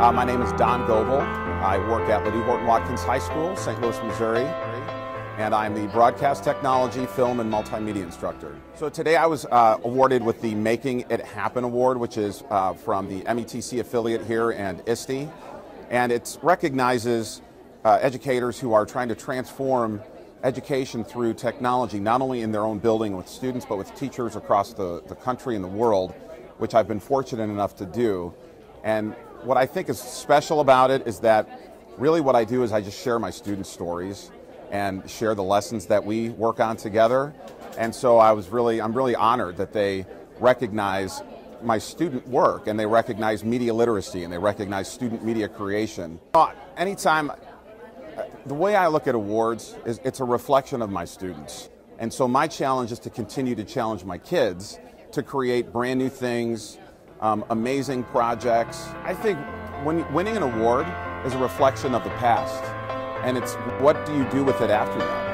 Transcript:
Uh, my name is Don Goble. I work at Ladue Horton Watkins High School, St. Louis, Missouri, and I'm the broadcast technology, film, and multimedia instructor. So today I was uh, awarded with the Making It Happen Award, which is uh, from the METC affiliate here and ISTE, and it recognizes uh, educators who are trying to transform education through technology, not only in their own building with students, but with teachers across the, the country and the world, which I've been fortunate enough to do. And what I think is special about it is that really what I do is I just share my students' stories and share the lessons that we work on together. And so I was really, I'm really honored that they recognize my student work and they recognize media literacy and they recognize student media creation. Uh, anytime, uh, the way I look at awards is it's a reflection of my students. And so my challenge is to continue to challenge my kids to create brand new things, um, amazing projects. I think when, winning an award is a reflection of the past, and it's what do you do with it after that?